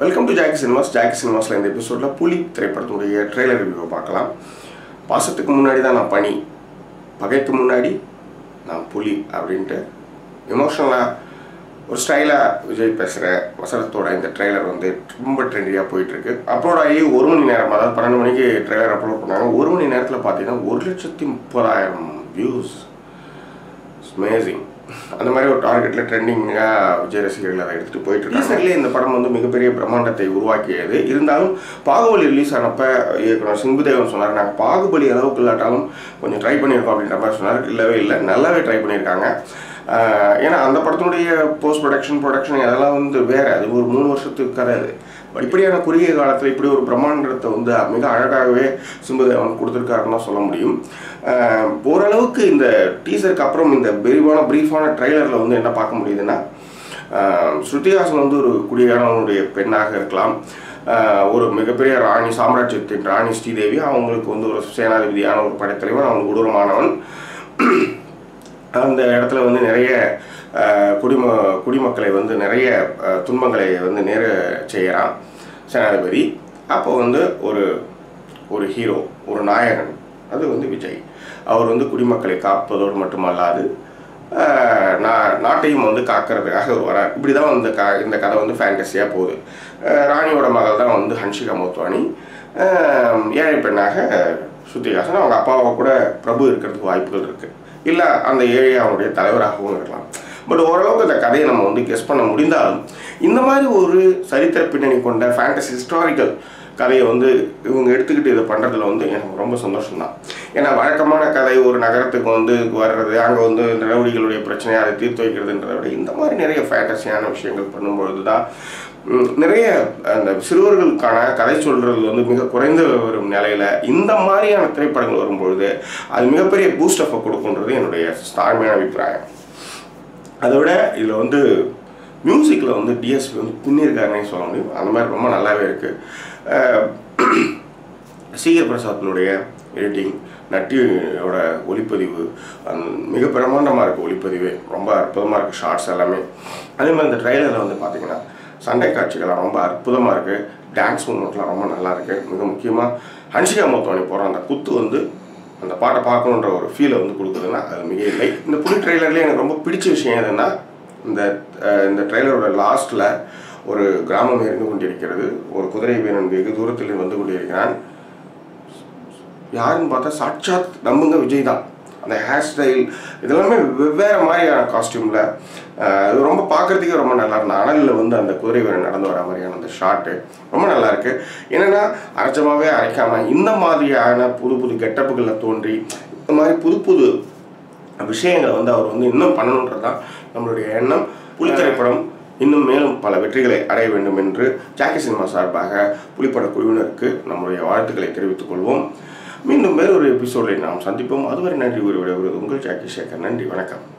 Welcome to Jackie cinemas Jackie சினிமாஸில் இந்த எபிசோடில் புலி திரைப்படத்துடைய ட்ரெய்லர் ரிவ்யூவை பார்க்கலாம். பாசத்துக்கு முன்னாடி தான் நான் பனி பகைக்கு முன்னாடி நான் புலி அப்படின்ட்டு எமோஷ்னலாக ஒரு ஸ்டைலாக விஜய் பேசுகிற வசனத்தோட இந்த ட்ரெய்லர் வந்து ரொம்ப ட்ரெண்டியாக போயிட்டுருக்கு. அப்லோட் ஆகி ஒரு மணி நேரம் அதாவது பன்னெண்டு மணிக்கு ட்ரெய்லர் அப்லோட் பண்ணாங்க. ஒரு மணி நேரத்தில் பார்த்தீங்கன்னா ஒரு லட்சத்தி முப்பதாயிரம் வியூஸ் அமேசிங் அந்த மாதிரி ஒரு டார்கெட்டில் ட்ரெண்டிங்காக விஜய் ரசிகர்கள் அதை எடுத்துகிட்டு போயிட்டு ரீசெண்ட்லி இந்த படம் வந்து மிகப்பெரிய பிரம்மாண்டத்தை உருவாக்கியது. இருந்தாலும் பாகுபலி ரிலீஸ் ஆனப்போ இயக்குனர் சிம்புதேவன் சொன்னார் நாங்கள் பாகுபலி அளவுக்கு இல்லாட்டாலும் கொஞ்சம் ட்ரை பண்ணியிருக்கோம் அப்படின்ற மாதிரி சொன்னார். இல்லவே இல்லை நல்லாவே ட்ரை பண்ணியிருக்காங்க. ஏன்னா அந்த படத்தினுடைய போஸ்ட் ப்ரொடக்ஷன் ப்ரொடக்ஷன் அதெல்லாம் வந்து வேறு. அது ஒரு மூணு வருஷத்துக்கு கதை அது. இப்படியான குறுகிய காலத்தில் இப்படி ஒரு பிரம்மாண்டத்தை வந்து மிக அழகாகவே சிம்புதேவன் கொடுத்துருக்காருன்னு சொல்ல முடியும். ஓரளவுக்கு இந்த டீசருக்கு அப்புறம் இந்த விரிவான ப்ரீஃபான ட்ரைலரில் வந்து என்ன பார்க்க முடியுதுன்னா ஸ்ருதிஹாசன் வந்து ஒரு குடியானவனுடைய பெண்ணாக இருக்கலாம். ஒரு மிகப்பெரிய ராணி சாம்ராஜ்யத்தின் ராணி ஸ்ரீதேவி அவங்களுக்கு வந்து ஒரு சேனாதிபதியான ஒரு படைத்தலைவன் அவன் உடூரமானவன் அந்த இடத்துல வந்து நிறைய குடிம குடிமக்களை வந்து நிறைய துன்பங்களை வந்து நேர செய்கிறான் சேனாதிபதி. அப்போ வந்து ஒரு ஒரு ஹீரோ ஒரு நாயகன் அது வந்து விஜய். அவர் வந்து குடிமக்களை காப்பதோடு மட்டுமல்லாது நா- நாட்டையும் வந்து காக்கிறதுக்காக அவர் வரார். இப்படி தான் வந்து க இந்த கதை வந்து ஃபேண்டஸியாக போகுது. ராணியோட மகள் தான் வந்து ஹன்ஷிகா மோத்வானி. ஏழை பெண்ணாக சுத்திகாசன் அவங்க அப்பாவை கூட பிரபு இருக்கிறதுக்கு வாய்ப்புகள் இருக்குது இல்லை அந்த ஏரியாவுடைய தலைவராகவும் இருக்கலாம். பட் ஓரளவுக்கு அந்த கதையை நம்ம வந்து கெஸ் பண்ண முடிந்தாலும் இந்த மாதிரி ஒரு சரித்திர பின்னணி கொண்ட ஃபேண்டசி ஹிஸ்டாரிக்கல் கதையை வந்து இவங்க எடுத்துக்கிட்டு இதை பண்ணுறதுல வந்து எனக்கு ரொம்ப சந்தோஷம்தான். ஏன்னா வழக்கமான கதை ஒரு நகரத்துக்கு வந்து வர்றது அங்கே வந்து நடவடிக்கைகளுடைய பிரச்சனையை அதை தீர்த்து வைக்கிறதுன்றதை விட இந்த மாதிரி நிறைய ஃபேண்டஸியான விஷயங்கள் பண்ணும்பொழுது தான் நிறைய அந்த சிறுவர்களுக்கான கதை சொல்கிறது வந்து மிக குறைந்து வரும் நிலையில் இந்த மாதிரியான திரைப்படங்கள் வரும்பொழுது அது மிகப்பெரிய பூஸ்ட் அப்பை கொடுக்குன்றது என்னுடைய தாழ்மையான அபிப்பிராயம். அதை விட இதில் வந்து மியூசிக்கில் வந்து டிஎஸ்பி வந்து பின்னிருக்காருன்னே சொல்ல முடியும். அந்த மாதிரி ரொம்ப நல்லாவே இருக்குது சீகர் பிரசாத்தினுடைய எடிட்டிங் நட்டியோட ஒளிப்பதிவு அந் மிக பிரமாண்டமாக இருக்குது ஒளிப்பதிவு ரொம்ப அற்புதமாக இருக்குது ஷார்ட்ஸ் எல்லாமே. அதே மாதிரி இந்த ட்ரைலரில் வந்து பார்த்தீங்கன்னா சண்டை காட்சிகள்லாம் ரொம்ப அற்புதமாக இருக்குது டான்ஸ் மூமெண்ட்லாம் ரொம்ப நல்லா இருக்குது மிக முக்கியமாக ஹன்ஷிகா மோத்வானி போகிற அந்த குத்து வந்து அந்த பாட்டை பார்க்கணுன்ற ஒரு ஃபீலை வந்து கொடுக்குதுன்னா அது மிக இல்லை. இந்த புலி ட்ரெய்லர்லேயே எனக்கு ரொம்ப பிடிச்ச விஷயம் எதுன்னா இந்த இந்த ட்ரெய்லரோட லாஸ்ட்டில் ஒரு கிராமம் இருந்து கொண்டிருக்கிறது. ஒரு குதிரை வீரன் வெகு தூரத்தில் வந்து கொண்டிருக்கிறான். யாருன்னு பார்த்தா சாட்சாத் நம்புங்க விஜய் தான். அந்த ஹேர் ஸ்டைல் இதெல்லாமே வெவ்வேறு மாதிரியான காஸ்டியூமில் அது ரொம்ப பார்க்குறதுக்கே ரொம்ப நல்லா இருந்தது அனலில் வந்து அந்த குதிரை வீரன் நடந்து வர மாதிரியான அந்த ஷாட்டு ரொம்ப நல்லா இருக்கு. என்னென்னா அரைச்சமாகவே அரைக்காமல் இந்த மாதிரியான புது புது கெட்டப்புகளில் தோன்றி இந்த மாதிரி புது புது விஷயங்களை வந்து அவர் வந்து இன்னும் பண்ணணுன்றது தான் நம்மளுடைய எண்ணம். புலி திரைப்படம் இன்னும் மேலும் பல வெற்றிகளை அடைய வேண்டும் என்று ஜாக்கி சினிமா சார்பாக புலிப்பட குழுவினருக்கு நம்முடைய வாழ்த்துக்களை தெரிவித்துக் கொள்வோம். மீண்டும் வேறொரு எபிசோடை நாம் சந்திப்போம். அதுவரை நன்றி ஒரு விடைபெறுவது உங்கள் ஜாக்கி சேகர். நன்றி வணக்கம்.